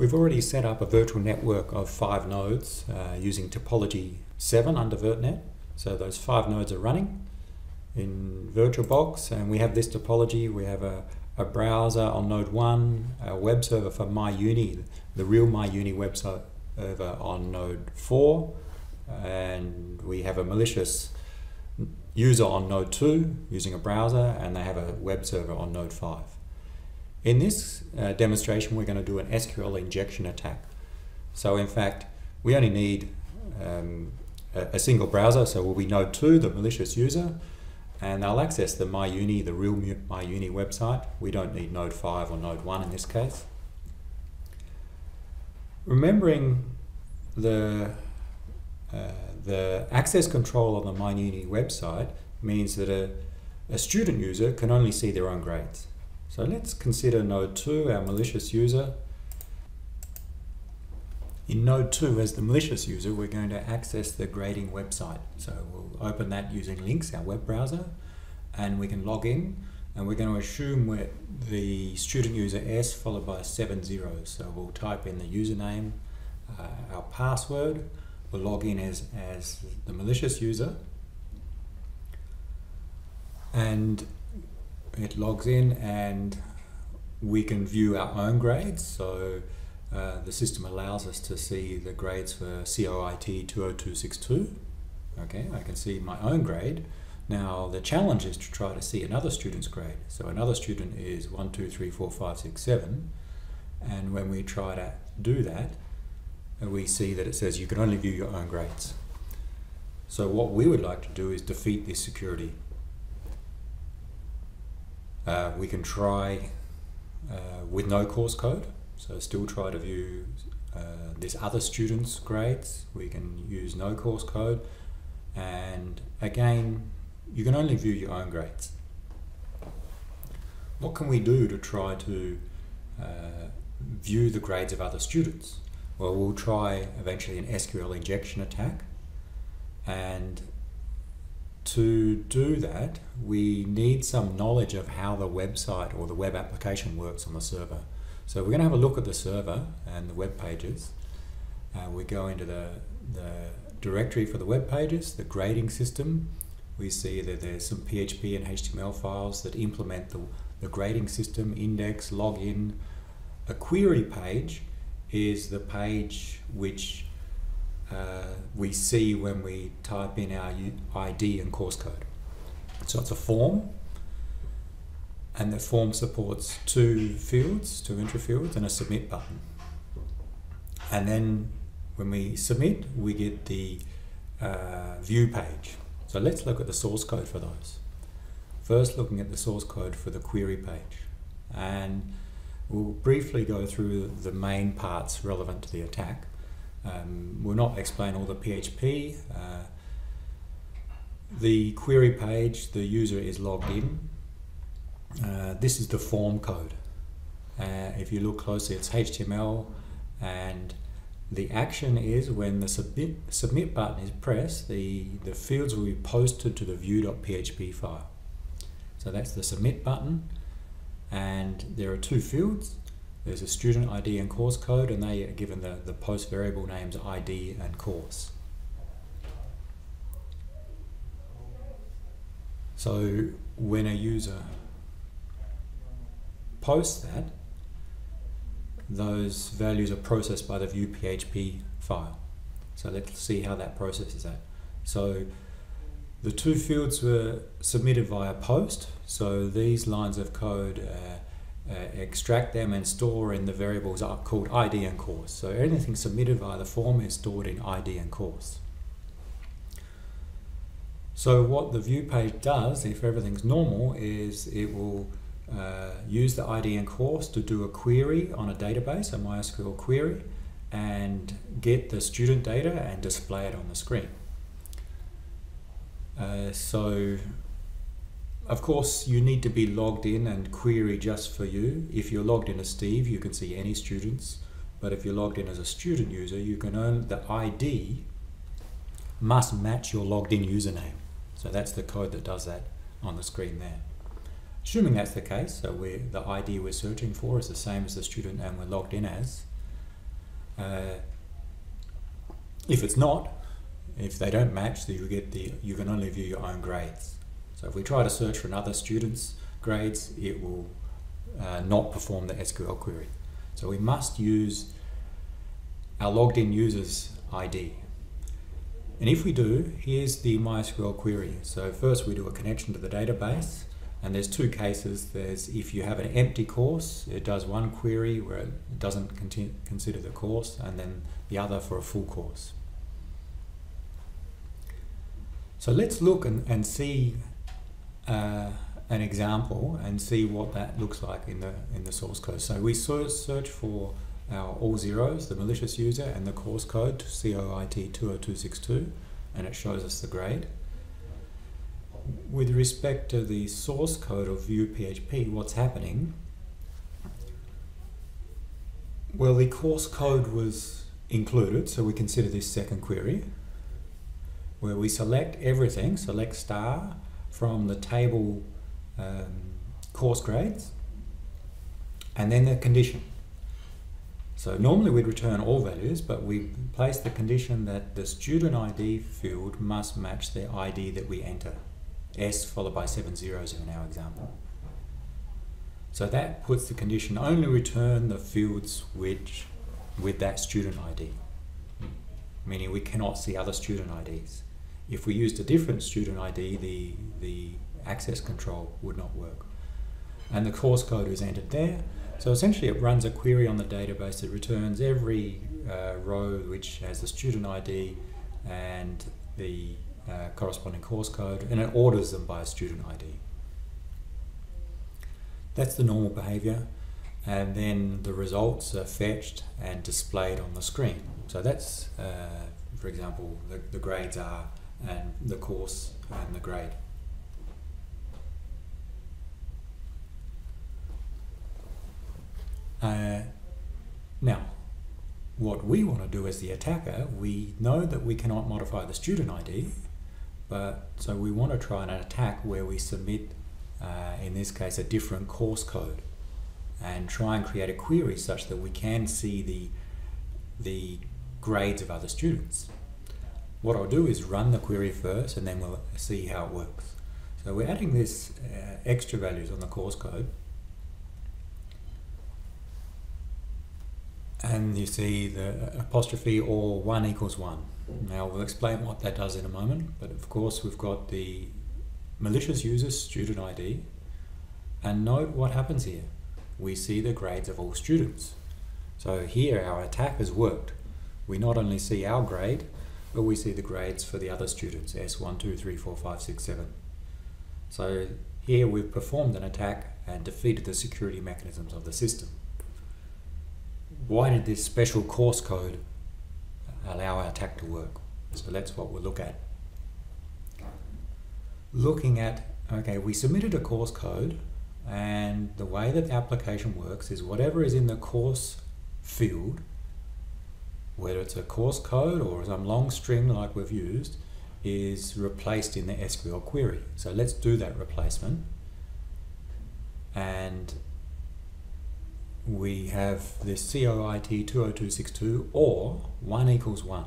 We've already set up a virtual network of five nodes uh, using topology 7 under VirtNet. So those five nodes are running in VirtualBox and we have this topology. We have a, a browser on node 1, a web server for MyUni, the real MyUni web server on node 4 and we have a malicious user on node 2 using a browser and they have a web server on node 5. In this uh, demonstration, we're going to do an SQL injection attack. So in fact, we only need um, a, a, single browser, so we'll be node 2, the malicious user, and they'll access the MyUni, the real MyUni website. We don't need node 5 or node 1 in this case. Remembering the, uh, the access control on the MyUni website means that a, a student user can only see their own grades. So let's consider node 2, our malicious user. In node 2, as the malicious user, we're going to access the grading website. So we'll open that using links, our web browser, and we can log in. And we're going to assume we're the student user S followed by seven zeros. So we'll type in the username, uh, our password, we'll log in as, as the malicious user. And it logs in and we can view our own grades. So uh, the system allows us to see the grades for COIT 20262. Okay, I can see my own grade. Now the challenge is to try to see another student's grade. So another student is 1, 2, 3, 4, 5, 6, 7. And when we try to do that, we see that it says you can only view your own grades. So what we would like to do is defeat this security uh, we can try uh, with no course code, so still try to view uh, this other student's grades. We can use no course code, and again, you can only view your own grades. What can we do to try to uh, view the grades of other students? Well, we'll try eventually an SQL injection attack, and to do that, we need some knowledge of how the website or the web application works on the server. So we're going to have a look at the server and the web pages. Uh, we go into the, the directory for the web pages, the grading system. We see that there's some PHP and HTML files that implement the, the grading system, index, login. A query page is the page which uh, we see when we type in our ID and course code. So it's a form, and the form supports two fields, two entry fields, and a submit button. And then when we submit, we get the uh, view page. So let's look at the source code for those. First, looking at the source code for the query page. And we'll briefly go through the main parts relevant to the attack. Um, we'll not explain all the PHP. Uh, the query page, the user is logged in. Uh, this is the form code. Uh, if you look closely, it's HTML and the action is when the submit, submit button is pressed, the, the fields will be posted to the view.php file. So that's the submit button and there are two fields there's a student ID and course code and they are given the, the post variable names ID and course. So when a user posts that, those values are processed by the view PHP file. So let's see how that processes that. So the two fields were submitted via post. So these lines of code uh, uh, extract them and store in the variables are called ID and course. So anything submitted via the form is stored in ID and course. So what the view page does, if everything's normal, is it will uh, use the ID and course to do a query on a database, a MySQL query, and get the student data and display it on the screen. Uh, so of course, you need to be logged in and query just for you. If you're logged in as Steve, you can see any students. But if you're logged in as a student user, you can own the ID must match your logged in username. So that's the code that does that on the screen there. Assuming that's the case, so we the ID we're searching for is the same as the student and we're logged in as, Uh, if it's not, if they don't match, then you get the you can only view your own grades. So if we try to search for another student's grades, it will uh, not perform the SQL query. So we must use our logged in user's ID. And if we do, here's the MySQL query. So first we do a connection to the database and there's two cases. There's if you have an empty course, it does one query where it doesn't consider the course and then the other for a full course. So let's look and, and see uh, an example and see what that looks like in the in the source code. So we search for our all zeros, the malicious user, and the course code COIT 20262, and it shows us the grade. With respect to the source code of view PHP, what's happening? Well, the course code was included, so we consider this second query, where we select everything, select star from the table um, course grades, and then the condition. So normally we'd return all values, but we place the condition that the student ID field must match the ID that we enter. S followed by seven zeros in our example. So that puts the condition only return the fields which with that student ID, meaning we cannot see other student IDs. If we used a different student ID, the, the access control would not work. And the course code is entered there. So essentially it runs a query on the database that returns every uh, row which has the student ID and the uh, corresponding course code and it orders them by a student ID. That's the normal behavior and then the results are fetched and displayed on the screen. So that's, uh, for example, the, the grades are and the course and the grade. Uh, now, what we want to do as the attacker, we know that we cannot modify the student ID, but so we want to try an attack where we submit, uh, in this case, a different course code and try and create a query such that we can see the, the grades of other students. What I'll do is run the query first and then we'll see how it works. So we're adding this uh, extra values on the course code and you see the apostrophe or 1 equals 1. Now we'll explain what that does in a moment, but of course we've got the malicious user student ID, and note what happens here. We see the grades of all students. So here our attack has worked. We not only see our grade, but we see the grades for the other students, S1, 2, 3, 4, 5, 6, 7. So here we've performed an attack and defeated the security mechanisms of the system why did this special course code allow our attack to work? So that's what we'll look at. Looking at, okay, we submitted a course code and the way that the application works is whatever is in the course field, whether it's a course code or some long string like we've used, is replaced in the SQL query. So let's do that replacement. And we have this COIT 20262 or 1 equals 1.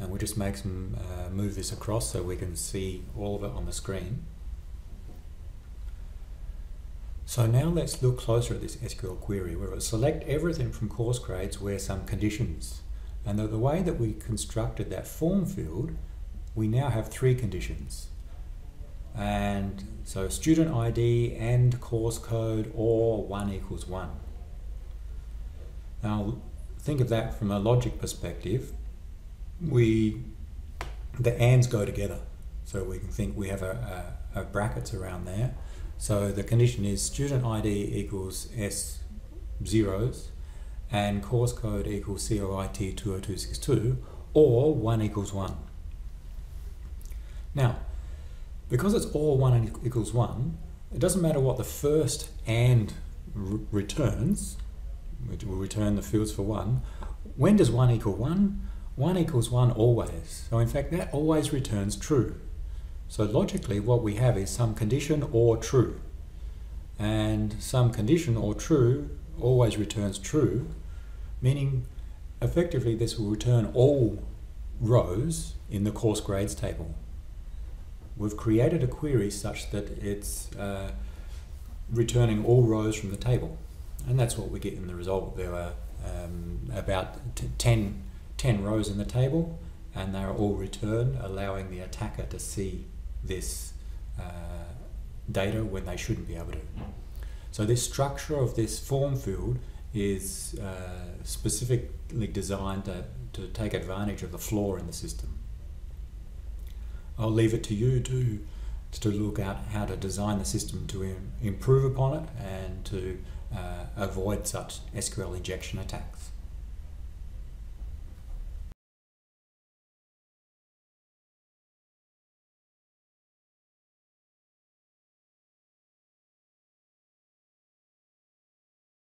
And we'll just make some, uh, move this across so we can see all of it on the screen. So now let's look closer at this SQL query where we'll select everything from course grades where some conditions. And the, way that we constructed that form field, we now have three conditions and so student ID and course code or 1 equals 1. Now think of that from a logic perspective. We, the ands go together. So we can think we have a, a, a brackets around there. So the condition is student ID equals S zeros and course code equals COIT 20262 or 1 equals 1. Now, because it's all 1 equals 1, it doesn't matter what the first AND returns, which will return the fields for 1. When does 1 equal 1? 1 equals 1 always. So in fact that always returns true. So logically what we have is some condition or true. And some condition or true always returns true meaning effectively this will return all rows in the course grades table. We've created a query such that it's uh, returning all rows from the table. And that's what we get in the result. There are um, about t- 10, 10 rows in the table and they are all returned, allowing the attacker to see this uh, data when they shouldn't be able to. So this structure of this form field is uh, specifically designed to, to take advantage of the flaw in the system. I'll leave it to you to, to look at how to design the system to Im- improve upon it and to uh, avoid such SQL injection attacks.